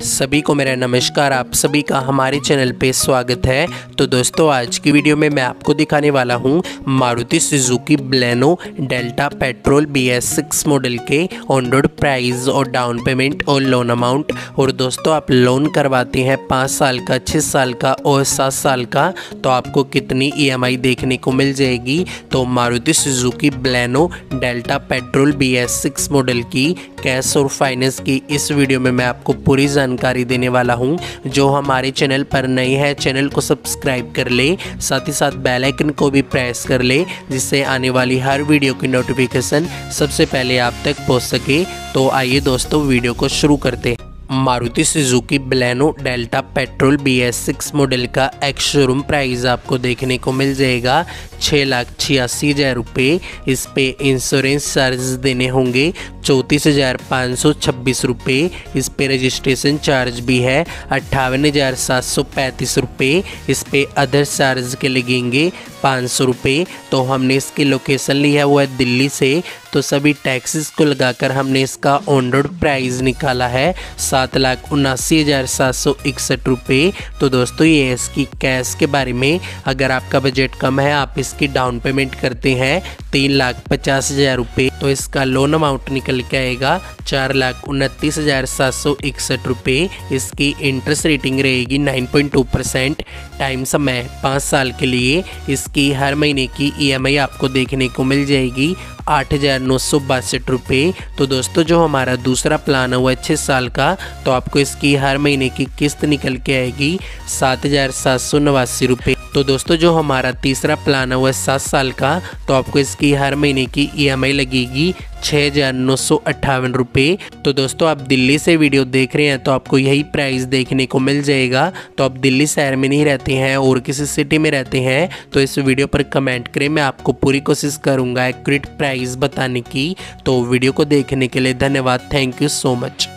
सभी को मेरा नमस्कार, आप सभी का हमारे चैनल पे स्वागत है। तो दोस्तों, आज की वीडियो में मैं आपको दिखाने वाला हूँ Maruti Suzuki Baleno Delta petrol B S six model के ऑन रोड प्राइस और डाउन पेमेंट और लोन अमाउंट। और दोस्तों, आप लोन करवाते हैं पाँच साल का छः साल का और सात साल का तो आपको कितनी ईएमआई देखने को मिल जाएगी? तो Maruti Suzuki Baleno Delta petrol B S six model की कैश और फाइनेंस की इस वीडियो में मैं आपको पूरी जानकारी देने वाला हूँ। जो हमारे चैनल पर नई है चैनल को सब्सक्राइब कर ले, साथ ही साथ बेल आइकन को भी प्रेस कर ले, जिससे आने वाली हर वीडियो की नोटिफिकेशन सबसे पहले आप तक पहुँच सके। तो आइए दोस्तों वीडियो को शुरू करते हैं। Maruti Suzuki Baleno Delta petrol B S six model का एक्स शोरूम प्राइस आपको देखने को मिल जाएगा। छः लाख छियासी हज़ार रुपये इस पे इंश्योरेंस चार्ज देने होंगे। चौंतीस हज़ार पाँच सौ छब्बीस रुपये इस पे रजिस्ट्रेशन चार्ज भी है। अट्ठावन हज़ार सात सौ पैंतीस रुपये इस पे अदर चार्ज के लगेंगे पाँच सौ रुपये तो हमने इसकी लोकेशन लिया हुआ है दिल्ली से। तो सभी टैक्सेस को लगाकर हमने इसका ऑन रोड प्राइस निकाला है। सात लाख उनासी हज़ार सात सौ इकसठ रुपये तो दोस्तों, ये इसकी कैश के बारे में। अगर आपका बजट कम है, आप इसकी डाउन पेमेंट करते हैं तीन लाख पचास हज़ार रुपये तो इसका लोन अमाउंट निकल के आएगा चार लाख उनतीस हज़ार सात सौ इकसठ रुपये इसकी इंटरेस्ट रेटिंग रहेगी nine point two percent time समय पाँच साल के लिए। इसकी हर महीने की ईएमआई आपको देखने को मिल जाएगी आठ हज़ार नौ सौ बासठ रुपये तो दोस्तों, जो हमारा दूसरा प्लान है वो छः साल का तो आपको इसकी हर महीने की किस्त निकल के आएगी सात हज़ार सात सौ नवासी रुपये तो दोस्तों, जो हमारा तीसरा प्लान है, वो सात साल का। तो आपको इसकी हर महीने की ईएमआई लगेगी छः हज़ार नौ सौ अट्ठावन रुपये तो दोस्तों, आप दिल्ली से वीडियो देख रहे हैं तो आपको यही प्राइस देखने को मिल जाएगा। तो आप दिल्ली शहर में नहीं रहते हैं, और किसी सिटी में रहते हैं तो इस वीडियो पर कमेंट करें। मैं आपको पूरी कोशिश करूँगा एक्यूरेट प्राइस बताने की। तो वीडियो को देखने के लिए धन्यवाद। Thank you so much